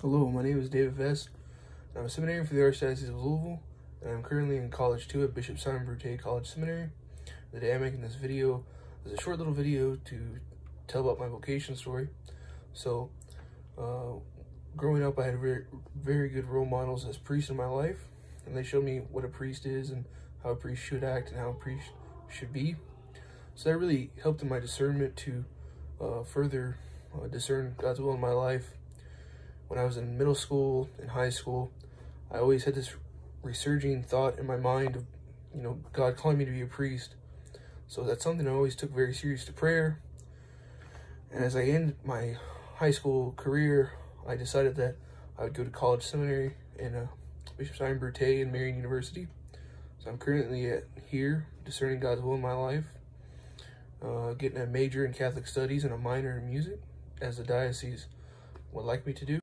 Hello, my name is David Vest. I'm a seminarian for the Archdiocese of Louisville, and I'm currently in college too at Bishop Simon Brute College Seminary. The day I'm making this video is a short little video to tell about my vocation story. So, uh, growing up, I had very, very good role models as priests in my life, and they showed me what a priest is and how a priest should act and how a priest should be. So that really helped in my discernment to uh, further uh, discern God's will in my life when I was in middle school and high school, I always had this resurging thought in my mind of, you know, God calling me to be a priest. So that's something I always took very serious to prayer. And as I ended my high school career, I decided that I would go to college seminary in uh, Bishop Simon Brute and Marian University. So I'm currently at here, discerning God's will in my life, uh, getting a major in Catholic studies and a minor in music, as the diocese would like me to do.